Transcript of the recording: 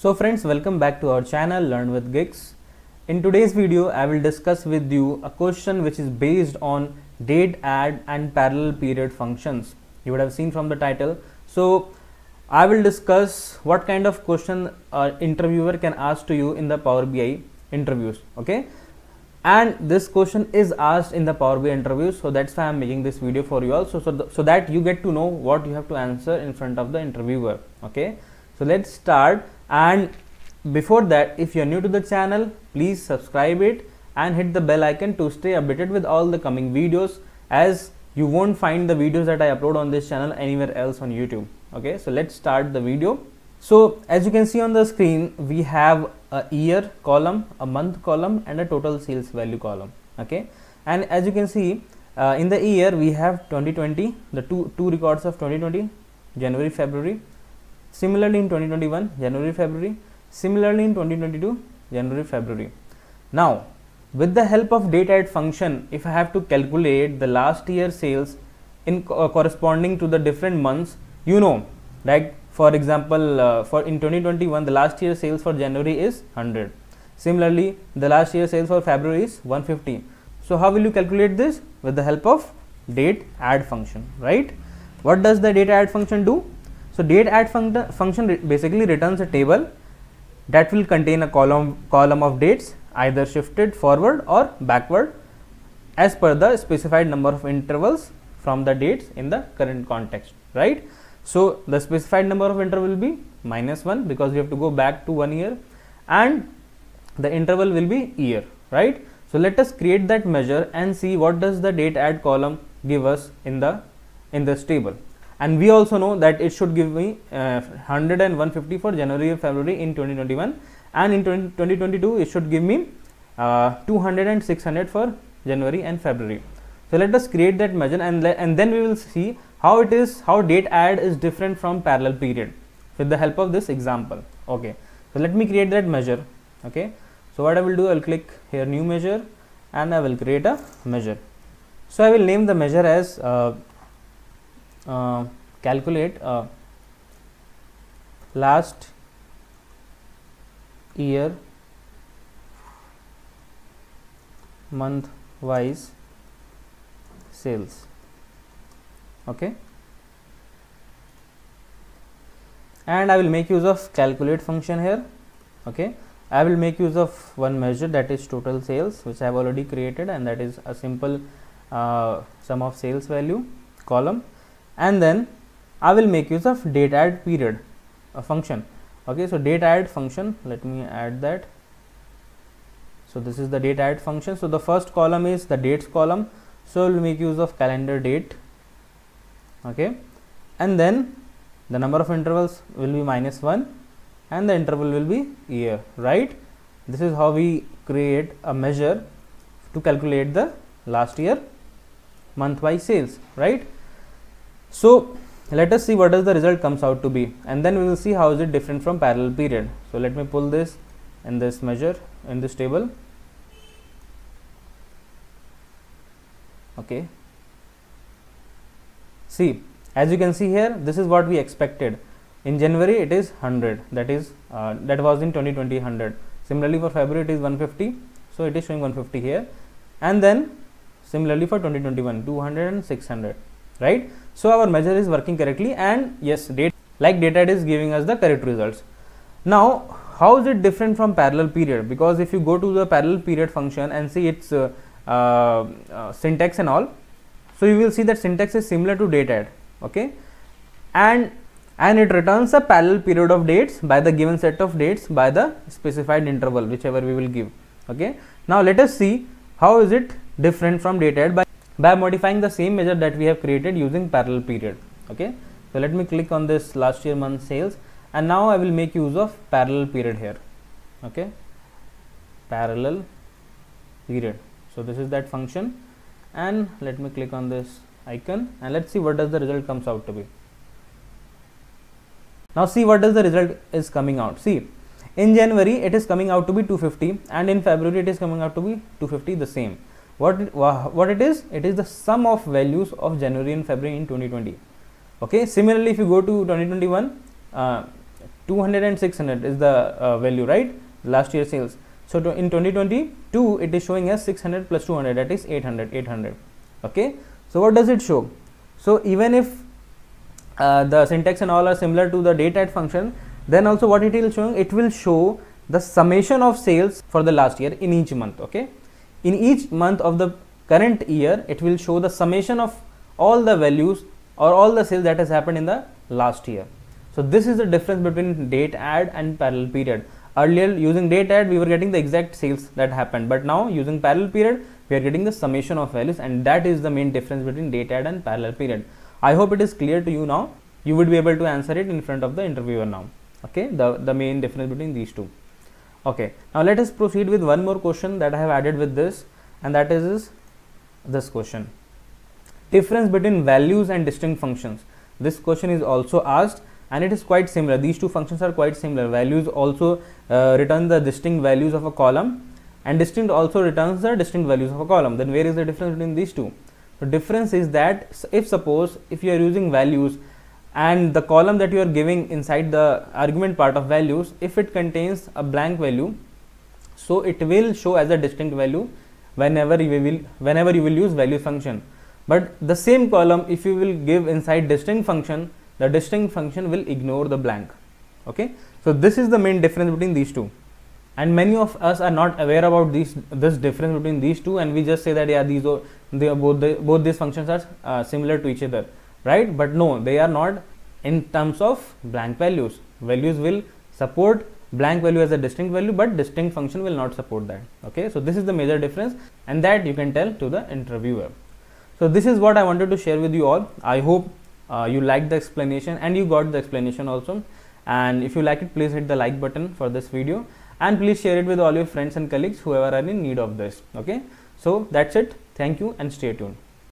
So friends welcome back to our channel Learn with Gigs. In today's video I will discuss with you a question which is based on date add and parallel period functions. You would have seen from the title. So I will discuss what kind of question an interviewer can ask to you in the Power BI interviews. Okay and this question is asked in the Power BI interviews. so that's why I'm making this video for you so, so, so that you get to know what you have to answer in front of the interviewer okay so let's start and before that if you're new to the channel please subscribe it and hit the bell icon to stay updated with all the coming videos as you won't find the videos that I upload on this channel anywhere else on YouTube. Okay so let's start the video. So as you can see on the screen we have a year column a month column and a total sales value column. Okay and as you can see uh, in the year we have 2020 the two two records of 2020 january february similarly in 2021 january february. Similarly in 2022 january february. Now with the help of date add function if i have to calculate the last year sales in co uh, corresponding to the different months you know like for example uh, for in 2021 the last year sales for january is 100 similarly the last year sales for february is 150 so how will you calculate this? With the help of date add function right? What does the date add function do so date add func function basically returns a table that will contain a column column of dates either shifted forward or backward as per the specified number of intervals from the dates in the current context right so, the specified number of interval will be minus 1 because we have to go back to 1 year and the interval will be year, right. So, let us create that measure and see what does the date add column give us in the in this table and we also know that it should give me uh, 100 and 150 for January and February in 2021 and in 20, 2022 it should give me uh, 200 and 600 for January and February. So, let us create that measure and, and then we will see how it is how date add is different from parallel period with the help of this example. Okay. So let me create that measure. Okay. So what i will do i will click here new measure and i will create a measure. So i will name the measure as uh, uh, calculate uh, last year month wise sales. Okay? And I will make use of calculate function here. Okay? I will make use of one measure that is total sales which I have already created and that is a simple uh, sum of sales value column and then I will make use of date add period a function. Okay so date add function let me add that. So this is the date add function. So the first column is the dates column. So we'll make use of calendar date. Okay and then the number of intervals will be minus 1 and the interval will be year right? This is how we create a measure to calculate the last year month wise sales right so let us see what does the result comes out to be and then we will see how is it different from parallel period. So let me pull this in this measure in this table. Okay. See as you can see here this is what we expected. In January it is 100 that is uh, that was in 2020 100 similarly for February it is 150 so it is showing 150 here. And then similarly for 2021 200 and 600 right so our measure is working correctly and yes date like data is giving us the correct results. Now how is it different from parallel period? Because if you go to the parallel period function and see its uh, uh, uh syntax and all so you will see that syntax is similar to date add okay? And and it returns a parallel period of dates by the given set of dates by the specified interval whichever we will give okay? Now let us see how is it different from date add by by modifying the same measure that we have created using parallel period. Okay? So let me click on this last year month sales and now i will make use of parallel period here. Okay? Parallel period. So this is that function and let me click on this icon and let's see what does the result comes out to be. Now see what does the result is coming out. See in january it is coming out to be 250 and in february it is coming out to be 250 the same what what it is? It is the sum of values of january and february in 2020 okay? Similarly if you go to 2021 uh, 200 and 600 is the uh, value right? Last year sales. So to in 2022 it is showing as 600 plus 200 that is 800 800 okay? So what does it show? So even if uh, the syntax and all are similar to the date add function then also what it will showing? It will show the summation of sales for the last year in each month. Okay in each month of the current year it will show the summation of all the values or all the sales that has happened in the last year. So this is the difference between date add and parallel period. Earlier using date add we were getting the exact sales that happened. But now using parallel period we are getting the summation of values and that is the main difference between date add and parallel period. I hope it is clear to you now. You would be able to answer it in front of the interviewer now. Okay? The the main difference between these two okay. Now let us proceed with one more question that i have added with this and that is, is this question. Difference between values and distinct functions. This question is also asked and it is quite similar. These two functions are quite similar. Values also uh, return the distinct values of a column and distinct also returns the distinct values of a column. Then where is the difference between these two? The difference is that if suppose if you are using values and the column that you are giving inside the argument part of values if it contains a blank value so it will show as a distinct value whenever you will whenever you will use value function. But the same column if you will give inside distinct function the distinct function will ignore the blank. Okay? So this is the main difference between these two. And many of us are not aware about these this difference between these two and we just say that yeah these are they are both the, both these functions are uh, similar to each other right? But no they are not in terms of blank values. Values will support blank value as a distinct value but distinct function will not support that okay? So this is the major difference and that you can tell to the interviewer. So this is what i wanted to share with you all. I hope uh, you liked the explanation and you got the explanation also. And if you like it please hit the like button for this video and please share it with all your friends and colleagues whoever are in need of this okay? So that's it. Thank you and stay tuned